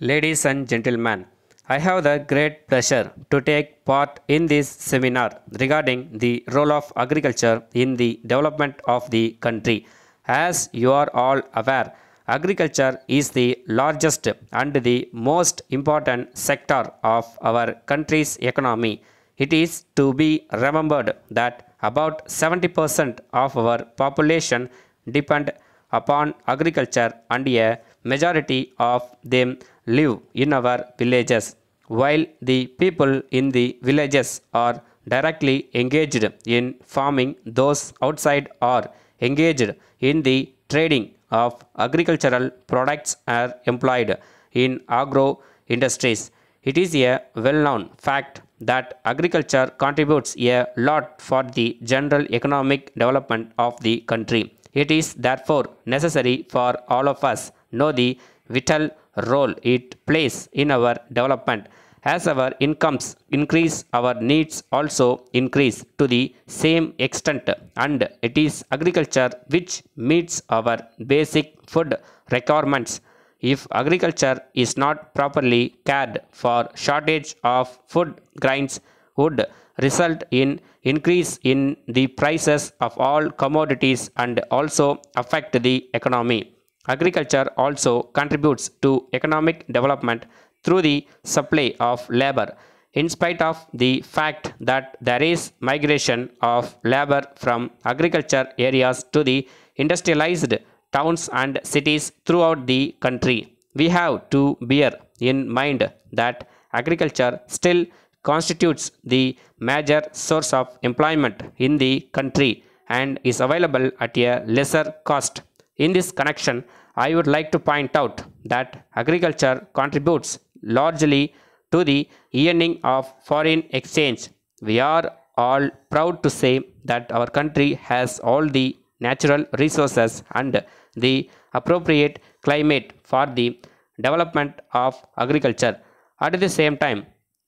Ladies and gentlemen, I have the great pleasure to take part in this seminar regarding the role of agriculture in the development of the country. As you are all aware, agriculture is the largest and the most important sector of our country's economy. It is to be remembered that about 70% of our population depend upon agriculture and a majority of them live in our villages. While the people in the villages are directly engaged in farming, those outside are engaged in the trading of agricultural products are employed in agro industries. It is a well known fact that agriculture contributes a lot for the general economic development of the country. It is therefore necessary for all of us know the vital role it plays in our development. As our incomes increase, our needs also increase to the same extent, and it is agriculture which meets our basic food requirements. If agriculture is not properly cared for, shortage of food grains would result in increase in the prices of all commodities and also affect the economy. Agriculture also contributes to economic development through the supply of labor. In spite of the fact that there is migration of labor from agriculture areas to the industrialized towns and cities throughout the country, we have to bear in mind that agriculture still constitutes the major source of employment in the country and is available at a lesser cost. In this connection, I would like to point out that agriculture contributes largely to the earning of foreign exchange. We are all proud to say that our country has all the natural resources and the appropriate climate for the development of agriculture. At the same time,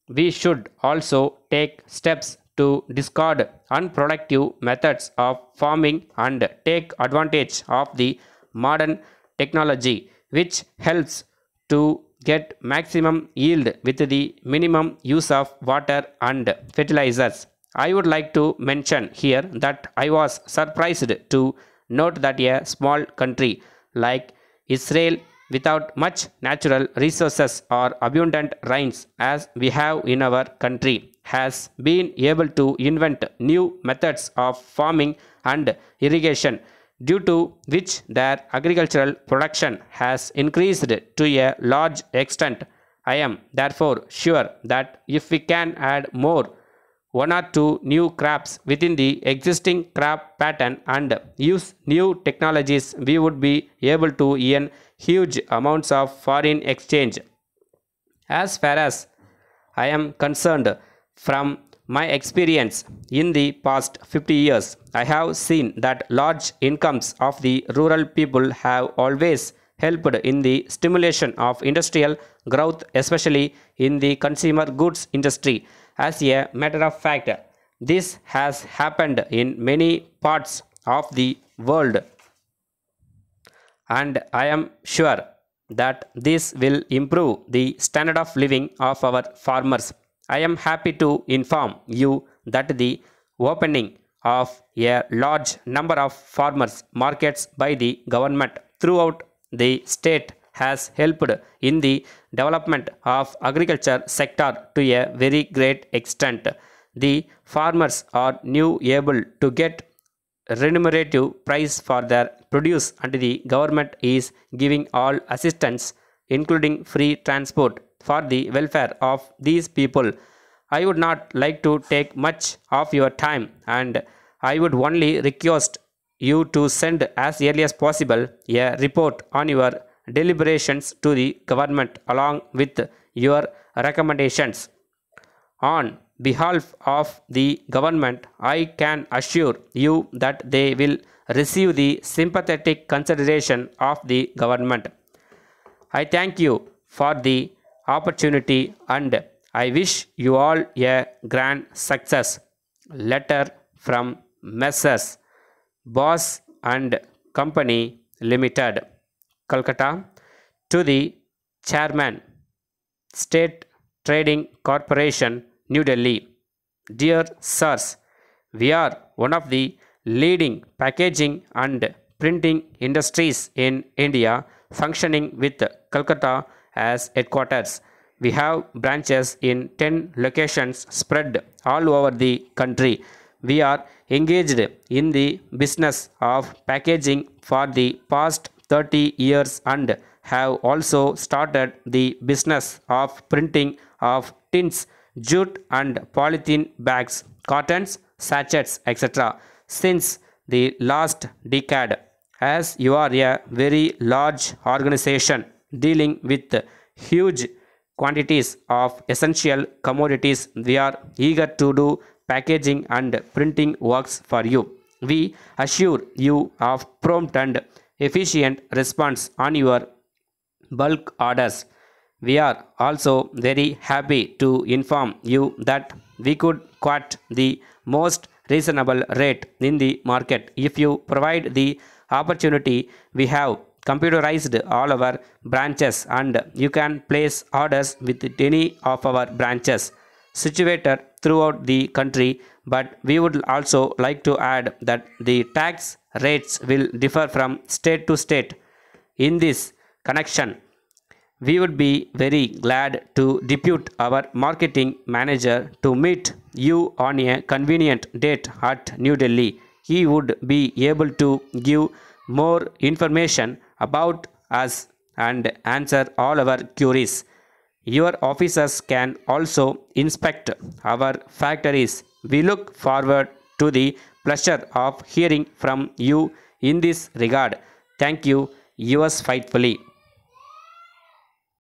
we should also take steps to discard unproductive methods of farming and take advantage of the modern technology which helps to get maximum yield with the minimum use of water and fertilizers. I would like to mention here that I was surprised to note that a small country like Israel without much natural resources or abundant rains as we have in our country has been able to invent new methods of farming and irrigation due to which their agricultural production has increased to a large extent. I am therefore sure that if we can add more one or two new crops within the existing crop pattern and use new technologies, we would be able to earn huge amounts of foreign exchange. As far as I am concerned, from my experience in the past 50 years, I have seen that large incomes of the rural people have always helped in the stimulation of industrial growth, especially in the consumer goods industry. As a matter of fact, this has happened in many parts of the world, and I am sure that this will improve the standard of living of our farmers. I am happy to inform you that the opening of a large number of farmers markets by the government throughout the state has helped in the development of agriculture sector to a very great extent. The farmers are now able to get remunerative price for their produce and the government is giving all assistance including free transport for the welfare of these people. I would not like to take much of your time and I would only request you to send as early as possible a report on your deliberations to the government along with your recommendations. On behalf of the government, I can assure you that they will receive the sympathetic consideration of the government. I thank you for the opportunity and I wish you all a grand success. Letter from Messrs. Boss and Company Limited, Calcutta, to the Chairman State Trading Corporation, New Delhi. Dear sirs, we are one of the leading packaging and printing industries in India, functioning with Calcutta as headquarters. We have branches in 10 locations spread all over the country. We are engaged in the business of packaging for the past 30 years and have also started the business of printing of tins, jute and polythene bags, cottons, sachets, etc. since the last decade. As you are a very large organization dealing with huge quantities of essential commodities, we are eager to do packaging and printing works for you. We assure you of prompt and efficient response on your bulk orders. We are also very happy to inform you that we could quote the most reasonable rate in the market if you provide the opportunity we have computerized all our branches and you can place orders with any of our branches situated throughout the country but we would also like to add that the tax rates will differ from state to state in this connection we would be very glad to depute our marketing manager to meet you on a convenient date at New Delhi. He would be able to give more information about us and answer all our queries. Your officers can also inspect our factories. We look forward to the pleasure of hearing from you in this regard. Thank you, yours faithfully.